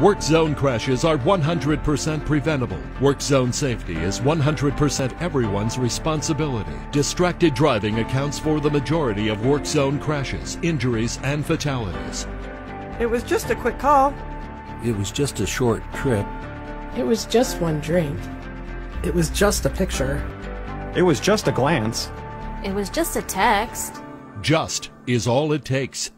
Work zone crashes are 100% preventable. Work zone safety is 100% everyone's responsibility. Distracted driving accounts for the majority of work zone crashes, injuries, and fatalities. It was just a quick call. It was just a short trip. It was just one drink. It was just a picture. It was just a glance. It was just a text. Just is all it takes.